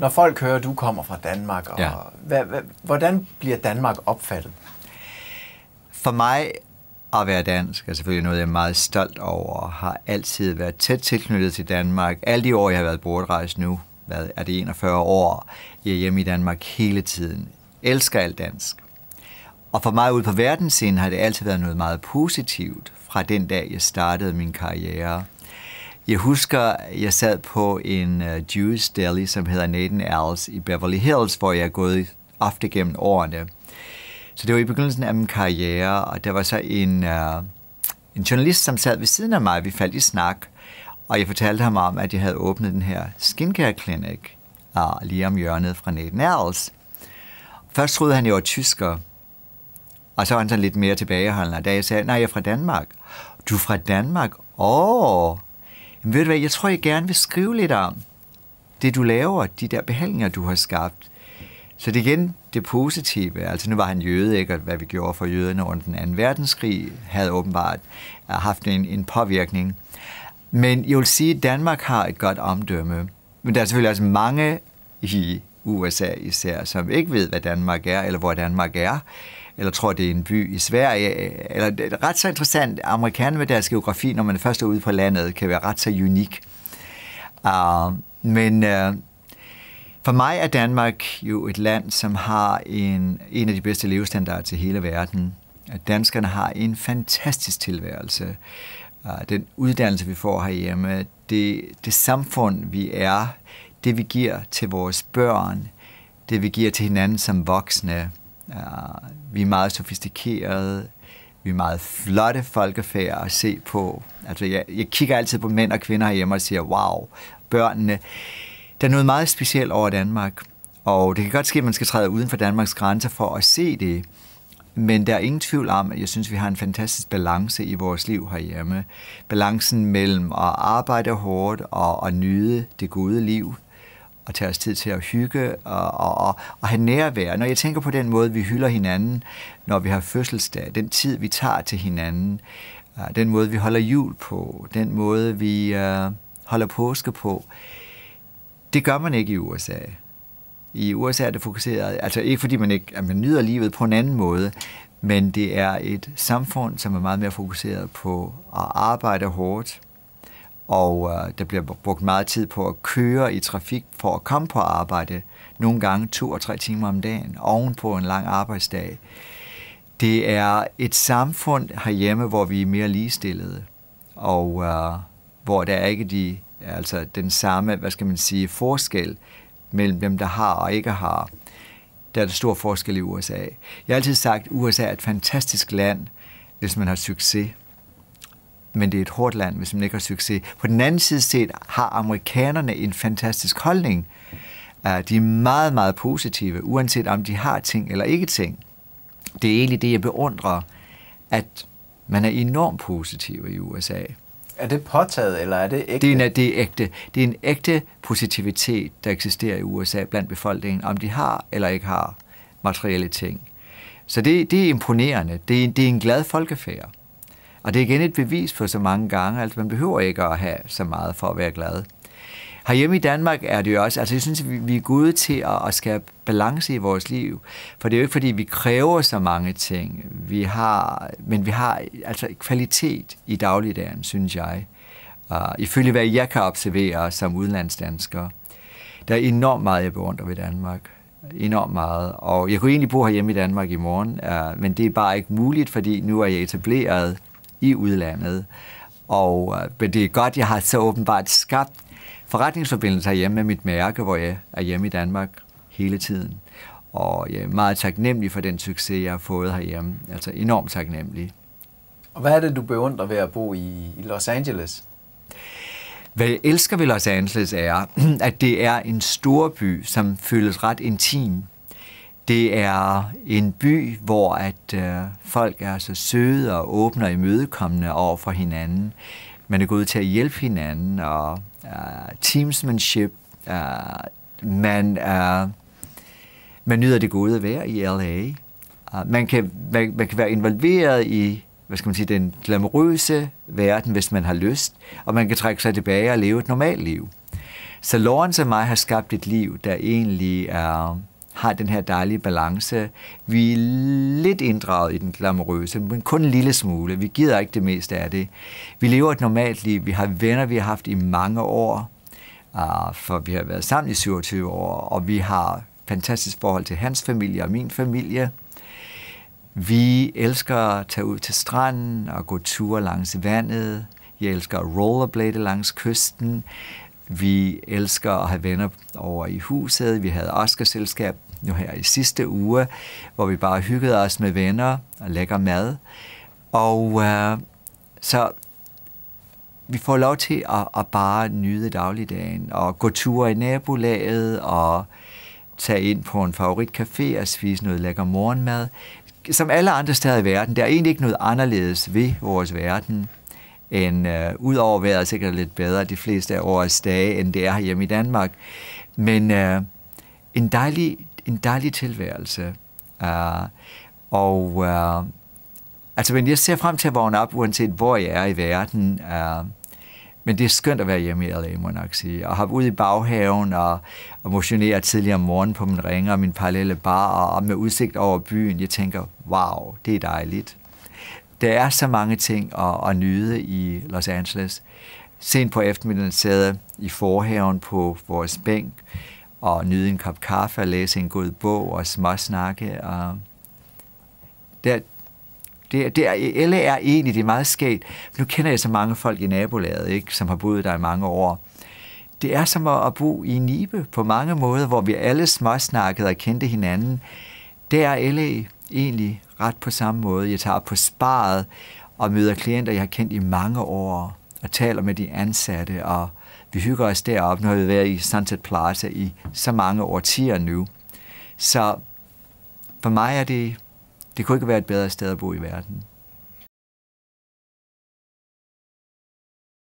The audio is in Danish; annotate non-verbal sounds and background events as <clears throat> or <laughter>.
Når folk hører, at du kommer fra Danmark, og Ja. hvad, hvad, hvordan bliver Danmark opfattet? For mig at være dansk er selvfølgelig noget, jeg er meget stolt over, og har altid været tæt tilknyttet til Danmark. Alle de år, jeg har været bortrejst nu, hvad er det 41 år, jeg er hjemme i Danmark hele tiden. Elsker alt dansk. Og for mig ude på verdensscenen har det altid været noget meget positivt fra den dag, jeg startede min karriere. Jeg husker, jeg sad på en uh, Jewish deli, som hedder Nathan Al's i Beverly Hills, hvor jeg er gået ofte gennem årene. Så det var i begyndelsen af min karriere, og der var så en, uh, en journalist, som sad ved siden af mig. Vi faldt i snak, og jeg fortalte ham om, at jeg havde åbnet den her skincare clinic uh, lige om hjørnet fra Nathan Al's. Først troede han, jeg var tysker, og så var han sådan lidt mere tilbageholdende. Da jeg sagde, nej, jeg er fra Danmark. Du er fra Danmark? Åh, Jamen, ved du hvad, jeg tror, jeg gerne vil skrive lidt om det, du laver, de der behandlinger, du har skabt. Så det er igen det positive. Altså nu var han jøde, ikke? Og hvad vi gjorde for jøderne under den anden verdenskrig, havde åbenbart haft en, en påvirkning. Men jeg vil sige, at Danmark har et godt omdømme. Men der er selvfølgelig også mange i USA især, som ikke ved, hvad Danmark er, eller hvor Danmark er, eller tror, det er en by i Sverige. Eller det er ret så interessant. Amerikanerne med deres geografi, når man først er ude på landet, kan være ret så unik. Uh, men uh, for mig er Danmark jo et land, som har en, en af de bedste levestandarder til hele verden. Danskerne har en fantastisk tilværelse. Uh, den uddannelse, vi får herhjemme, det, det samfund, vi er, det vi giver til vores børn, det vi giver til hinanden som voksne. Ja, vi er meget sofistikerede, vi er meget flotte folkefærd at se på. Altså, jeg, jeg kigger altid på mænd og kvinder herhjemme og siger, wow, børnene. Der er noget meget specielt over Danmark, og det kan godt ske, at man skal træde uden for Danmarks grænser for at se det. Men der er ingen tvivl om, at jeg synes, vi har en fantastisk balance i vores liv herhjemme. Balancen mellem at arbejde hårdt og at nyde det gode liv, og tage os tid til at hygge og, og, og, og have nærvær. Når jeg tænker på den måde, vi hylder hinanden, når vi har fødselsdag, den tid, vi tager til hinanden, øh, den måde, vi holder jul på, den måde, vi øh, holder påske på, det gør man ikke i USA. I USA er det fokuseret, altså ikke fordi man ikke at man nyder livet på en anden måde, men det er et samfund, som er meget mere fokuseret på at arbejde hårdt, og øh, der bliver brugt meget tid på at køre i trafik for at komme på arbejde, nogle gange to og tre timer om dagen, oven på en lang arbejdsdag. Det er et samfund herhjemme, hvor vi er mere ligestillede, og øh, hvor der er ikke de, altså den samme, hvad skal man sige, forskel mellem dem, der har og ikke har. Der er der stor forskel i USA. Jeg har altid sagt, at USA er et fantastisk land, hvis man har succes men det er et hårdt land, hvis man ikke har succes. På den anden side set har amerikanerne en fantastisk holdning. De er meget, meget positive, uanset om de har ting eller ikke ting. Det er egentlig det, jeg beundrer, at man er enormt positiv i USA. Er det påtaget, eller er det ægte? Det er, en, det er ægte. Det er en ægte positivitet, der eksisterer i USA blandt befolkningen, om de har eller ikke har materielle ting. Så det, det er imponerende. Det er, det er en glad folkefærd. Og det er igen et bevis for så mange gange, altså man behøver ikke at have så meget for at være glad. Herhjemme i Danmark er det jo også, altså jeg synes, at vi er gode til at, at skabe balance i vores liv. For det er jo ikke, fordi vi kræver så mange ting, vi har, men vi har altså kvalitet i dagligdagen, synes jeg. Uh, ifølge hvad jeg kan observere som udlandsdansker. Der er enormt meget, jeg beundrer ved Danmark. Enormt meget. Og jeg kunne egentlig bo herhjemme i Danmark i morgen, uh, men det er bare ikke muligt, fordi nu er jeg etableret i udlandet. Og men det er godt, jeg har så åbenbart skabt forretningsforbindelser hjemme med mit mærke, hvor jeg er hjemme i Danmark hele tiden. Og jeg er meget taknemmelig for den succes, jeg har fået herhjemme. Altså enormt taknemmelig. Og hvad er det, du beundrer ved at bo i, i Los Angeles? Hvad jeg elsker ved Los Angeles er, <clears throat> at det er en stor by, som føles ret intim. Det er en by, hvor at øh, folk er så søde og åbne og imødekommende over for hinanden. Man er gået til at hjælpe hinanden, og øh, teamsmanship. Øh, man, øh, man nyder det gode vejr i LA. Uh, man, kan, man, man kan være involveret i hvad skal man sige, den glamourøse verden, hvis man har lyst, og man kan trække sig tilbage og leve et normalt liv. Så Lawrence og mig har skabt et liv, der egentlig er, har den her dejlige balance. Vi er lidt inddraget i den glamourøse, men kun en lille smule. Vi gider ikke det meste af det. Vi lever et normalt liv. Vi har venner, vi har haft i mange år, ah, for vi har været sammen i 27 år, og vi har fantastisk forhold til hans familie og min familie. Vi elsker at tage ud til stranden og gå ture langs vandet. Jeg elsker at rollerblade langs kysten. Vi elsker at have venner over i huset. Vi havde Oscar-selskab nu her i sidste uge, hvor vi bare hyggede os med venner og lækker mad. Og øh, så vi får lov til at, at bare nyde dagligdagen og gå ture i nabolaget og tage ind på en favoritcafé og spise noget lækker morgenmad. Som alle andre steder i verden, der er egentlig ikke noget anderledes ved vores verden, end øh, udover vejret sikkert lidt bedre de fleste af årets dage, end det er hjemme i Danmark. Men øh, en, dejlig, en dejlig tilværelse. Uh, og uh, altså, men jeg ser frem til at vågne op, uanset hvor jeg er i verden. Uh, men det er skønt at være hjemme i LA, må jeg nok sige. Og hoppe ud i baghaven og, og motionere tidligere om morgenen på min ringer og min parallelle bar og med udsigt over byen. Jeg tænker, wow, det er dejligt. Der er så mange ting at, at nyde i Los Angeles. Sent på eftermiddagen sad i forhaven på vores bænk og nyde en kop kaffe og læse en god bog og småsnakke. Og der, det, det er, LA er egentlig det er meget skægt. Nu kender jeg så mange folk i nabolaget, ikke, som har boet der i mange år. Det er som at bo i Nibe på mange måder, hvor vi alle småsnakkede og kendte hinanden. Det er LA egentlig ret på samme måde. Jeg tager på sparet og møder klienter, jeg har kendt i mange år, og taler med de ansatte, og vi hygger os deroppe. Nu har vi været i Sunset Plaza i så mange årtier nu. Så for mig er det det kunne ikke være et bedre sted at bo i verden.